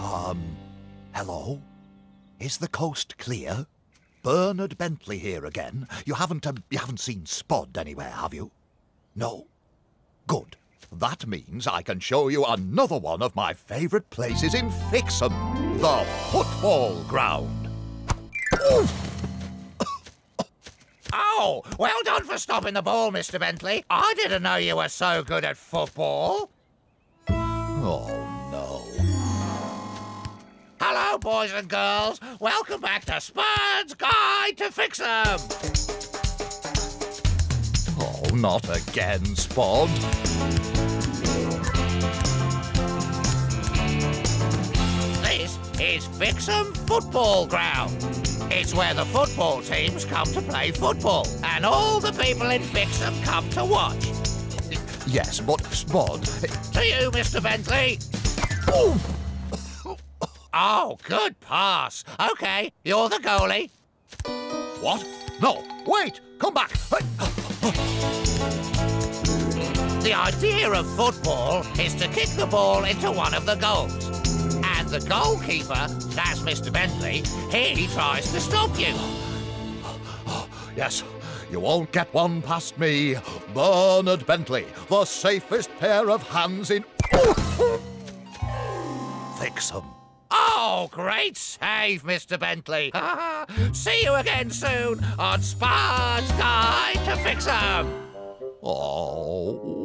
Um, hello? Is the coast clear? Bernard Bentley here again. You haven't, um, you haven't seen Spud anywhere, have you? No? Good. That means I can show you another one of my favourite places in Fixham, the football ground. Well done for stopping the ball, Mr. Bentley. I didn't know you were so good at football. Oh, no. Hello, boys and girls. Welcome back to Spud's Guide to Fixham. Oh, not again, Spud. Is Fixham Football Ground. It's where the football teams come to play football, and all the people in Fixham come to watch. Yes, but Spud. To you, Mr. Bentley. Oh, good pass. Okay, you're the goalie. What? No, wait! Come back! The idea of football is to kick the ball into one of the goals. The goalkeeper, that's Mr. Bentley, he tries to stop you. Yes, you won't get one past me. Bernard Bentley, the safest pair of hands in. Fixham. Oh, great save, Mr. Bentley. See you again soon on Spud's Guide to Fixham. Oh.